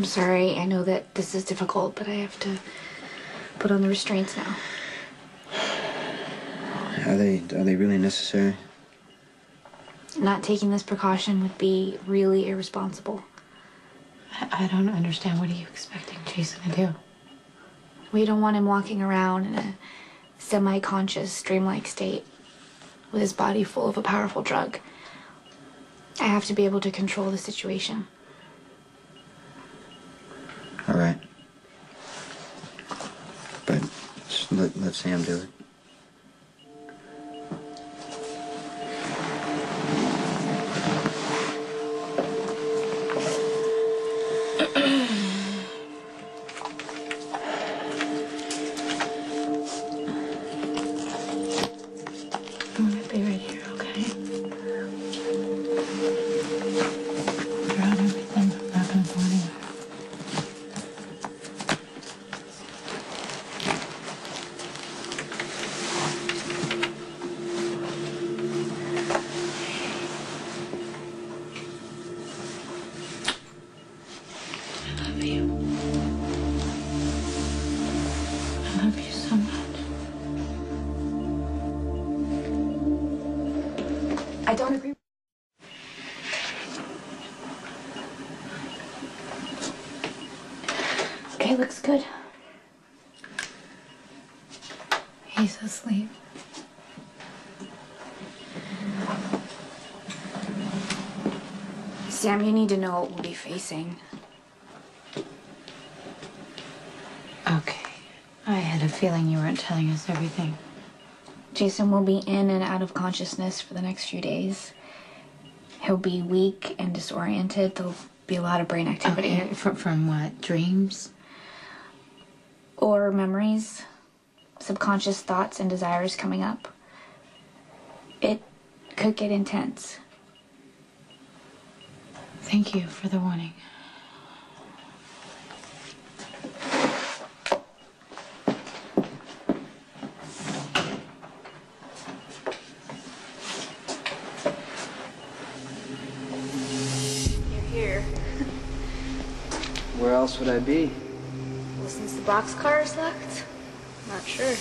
I'm sorry. I know that this is difficult, but I have to put on the restraints now. Are they are they really necessary? Not taking this precaution would be really irresponsible. I, I don't understand. What are you expecting Jason to do? We don't want him walking around in a semi conscious, dreamlike state with his body full of a powerful drug. I have to be able to control the situation. All right. But let, let Sam do it. Okay, looks good. He's asleep. Sam, you need to know what we'll be facing. Okay. I had a feeling you weren't telling us everything. Jason will be in and out of consciousness for the next few days. He'll be weak and disoriented. There'll be a lot of brain activity. Okay. From, from what? Dreams? Or memories, subconscious thoughts and desires coming up. It could get intense. Thank you for the warning. You're here. Where else would I be? the boxcars locked? Not sure.